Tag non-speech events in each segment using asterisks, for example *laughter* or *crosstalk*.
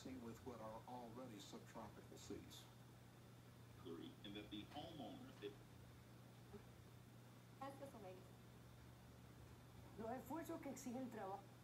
messing with what are already subtropical seas. And that the homeowner, that Los esfuerzos que exige el trabajo.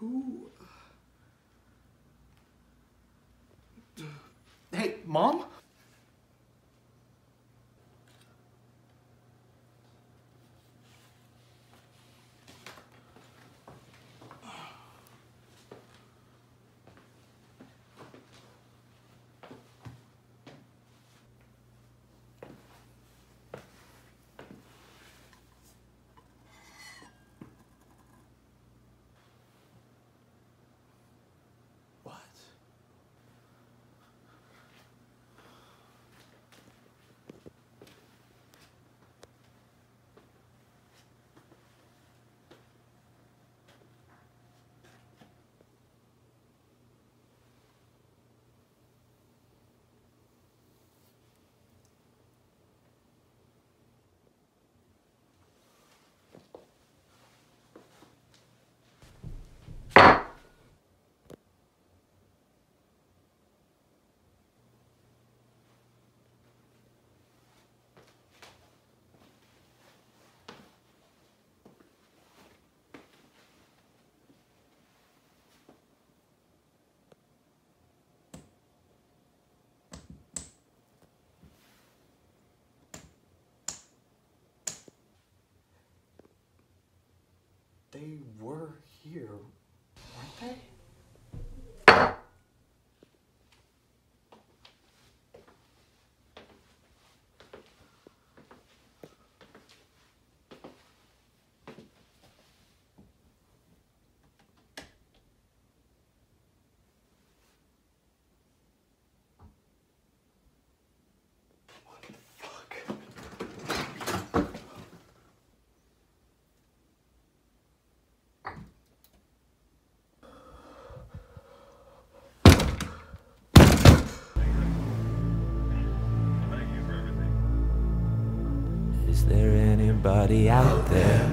Who? *sighs* Hey, Mom? Is there anybody out there?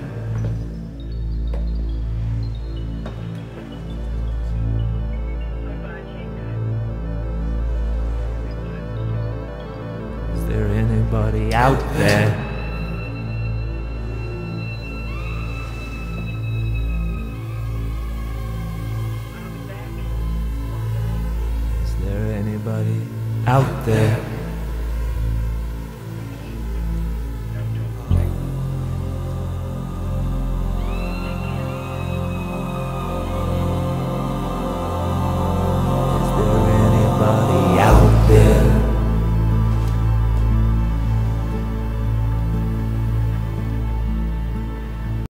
Is there anybody out there? Is there anybody out there?